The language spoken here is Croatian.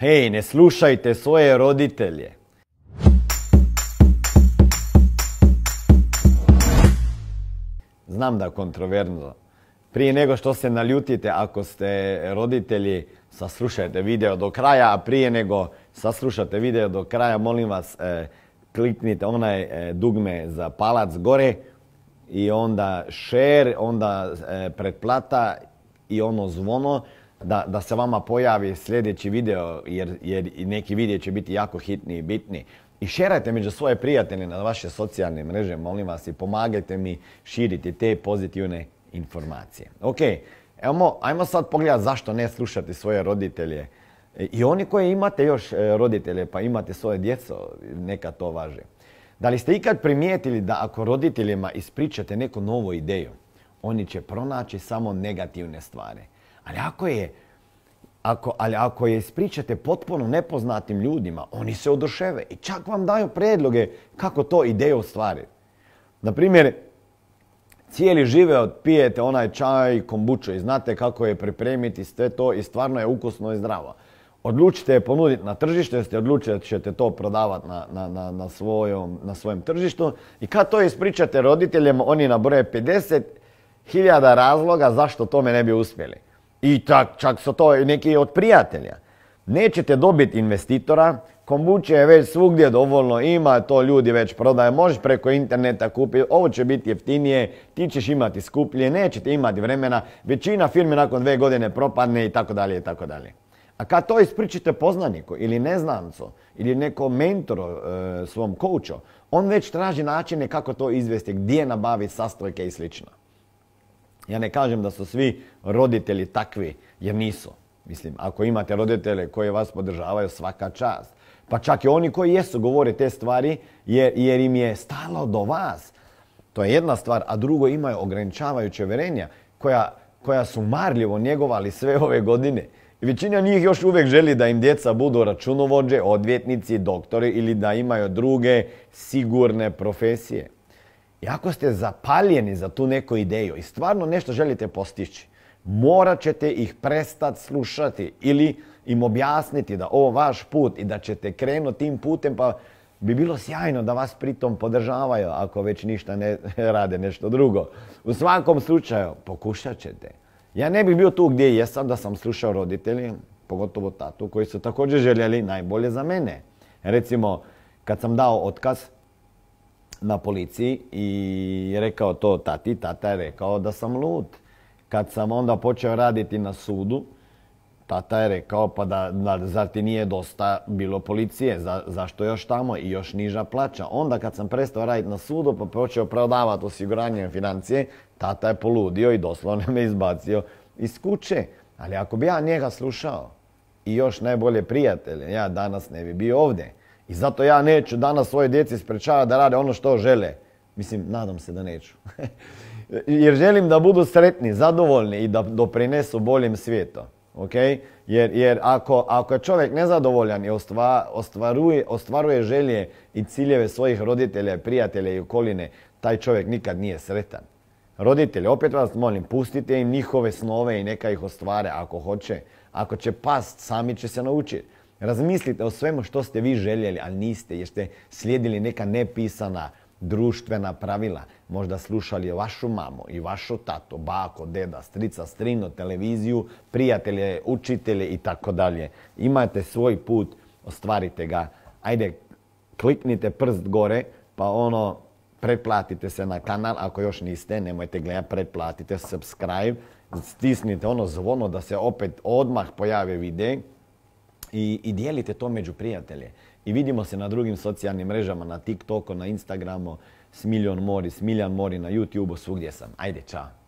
Hej, ne slušajte svoje roditelje. Znam da je kontroverzno. Prije nego što se naljutite ako ste roditelji, saslušajte video do kraja, a prije nego saslušate video do kraja, molim vas, e, kliknite onaj e, dugme za palac gore i onda share, onda e, pretplata i ono zvono da, da se vama pojavi sljedeći video jer, jer neki video će biti jako hitni i bitni. I šerajte među svoje prijatelje na vaše socijalne mreže, molim vas, i pomagajte mi širiti te pozitivne informacije. Ok, ajmo, ajmo sad pogledati zašto ne slušati svoje roditelje. I oni koji imate još e, roditelje, pa imate svoje djeco, neka to važe. Da li ste ikad primijetili da ako roditeljima ispričate neku novu ideju, oni će pronaći samo negativne stvari. Ali ako je ako, ali ako je ispričate potpuno nepoznatim ljudima, oni se oduševe i čak vam daju predloge kako to ideju ostvariti. Na primjer, cijeli život pijete onaj čaj kombučo i znate kako je pripremiti sve to i stvarno je ukusno i zdravo. Odlučite je ponuditi na tržište, jeste odlučite da ćete to prodavati na, na, na, na, svojom, na svojem tržištu i kad to ispričate roditeljima, oni nabroje 50.000 razloga zašto tome ne bi uspjeli. I tak, čak su to neki od prijatelja. Nećete dobiti investitora, kombuče je već svugdje dovoljno ima, to ljudi već prodaje, možeš preko interneta kupiti, ovo će biti jeftinije, ti ćeš imati skuplje, nećete imati vremena, većina firmi nakon dve godine propadne i tako dalje i tako dalje. A kad to ispričite poznaniku ili neznancu ili nekom mentoru, e, svom kouču, on već traži načine kako to izvesti, gdje nabaviti sastojke i slično. Ja ne kažem da su svi roditelji takvi, jer nisu. Mislim, ako imate roditelje koji vas podržavaju, svaka čast. Pa čak i oni koji jesu govore te stvari jer, jer im je stalo do vas. To je jedna stvar, a drugo imaju ograničavajuće verenja koja, koja su marljivo njegovali sve ove godine. Većina njih još uvijek želi da im djeca budu računovođe, odvjetnici, doktori ili da imaju druge sigurne profesije. I ako ste zapaljeni za tu neku ideju i stvarno nešto želite postići, morat ćete ih prestati slušati ili im objasniti da ovo vaš put i da ćete krenuti tim putem pa bi bilo sjajno da vas pritom podržavaju ako već ništa ne rade nešto drugo. U svakom slučaju pokušat ćete. Ja ne bih bio tu gdje jesam da sam slušao roditelji, pogotovo tatu, koji su također željeli najbolje za mene. Recimo, kad sam dao otkaz, na policiji i rekao to tati, tata je rekao da sam lud. Kad sam onda počeo raditi na sudu, tata je rekao pa da, da zar ti nije dosta bilo policije, za, zašto još tamo i još niža plaća. Onda kad sam prestao raditi na sudu pa počeo prodavati osiguranje financije, tata je poludio i doslovno me izbacio iz kuće. Ali ako bi ja njega slušao i još najbolje prijatelje, ja danas ne bi bio ovdje. I zato ja neću danas svoje djeci sprečavati da rade ono što žele. Mislim, nadam se da neću. Jer želim da budu sretni, zadovoljni i da doprinesu boljem svijetu. Okay? Jer, jer ako, ako je čovjek nezadovoljan i ostvaruje, ostvaruje želje i ciljeve svojih roditelja, prijatelja i okoline, taj čovjek nikad nije sretan. Roditelji, opet vas molim, pustite im njihove snove i neka ih ostvare ako hoće. Ako će past, sami će se naučiti. Razmislite o svemu što ste vi željeli, ali niste jer ste slijedili neka nepisana društvena pravila. Možda slušali vašu mamu i vašu tatu, bako, deda, strica, strino, televiziju, prijatelje, učitelje i tako dalje. Imate svoj put, ostvarite ga. Ajde, kliknite prst gore, pa ono, pretplatite se na kanal. Ako još niste, nemojte gledati, pretplatite, subscribe, stisnite ono zvono da se opet odmah pojave videi i, i dijelite to među prijatelje. I vidimo se na drugim socijalnim mrežama, na TikToku, na Instagramu, Smiljon Mori, Smiljan Mori na YouTubeu, svugdje sam. Ajde, čao.